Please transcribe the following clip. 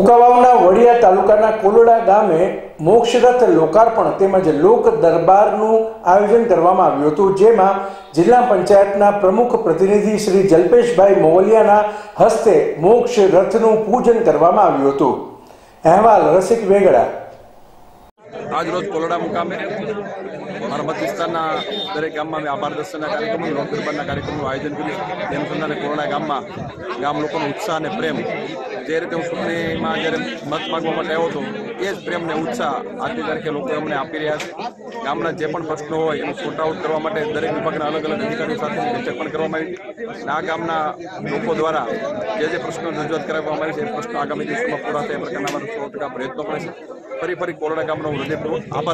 કુંકાવાવના વડિયા તાલુકાના કોલોડા ગામે મોક્ષરથ લોકાર્પણ તેમજ લોક દરબારનું આયોજન કરવામાં આવ્યું હતું, જેમાં જિલ્લા પંચાયતના પ્રમુખ પ્રતિનિધિ શ્રી જલ્પેશભાઈ મોવલિયાના હસ્તે મોક્ષ રથનું પૂજન કરવામાં આવ્યું હતું. અહેવાલ રસિક વેગડા. આજ રોજ કોલોડા મુકામે મારા મત વિસ્તારના દરેક ગામમાં આભાર દર્શનના કાર્યક્રમો લોક દરબારના કાર્યક્રમનું આયોજન કર્યું. તે અનુસંધાને કોલોડા ગામમાં ગામ લોકોનો ઉત્સાહ અને પ્રેમ જે રીતે હું ચૂંટણીમાં જ્યારે મત માગવા માટે આવ્યો હતો, એ જ પ્રેમને ઉત્સાહ આજની તારીખે લોકો અમને આપી રહ્યા છે. ગામના જે પણ પ્રશ્નો હોય, એનું સોર્ટ આઉટ કરવા માટે દરેક વિભાગના અલગ અલગ અધિકારીઓ સાથે બેઠક પણ કરવામાં આવી. આ ગામના લોકો દ્વારા જે જે પ્રશ્નો રજૂઆત કરવામાં આવી છે, એ પ્રશ્નો આગામી દિવસોમાં પૂરા થાય એ પ્રકારના સો ટકા પ્રયત્નો કરે છે ફરી ફરી કોરોના ગામનો હું હૃદયપૂર્વક આભાર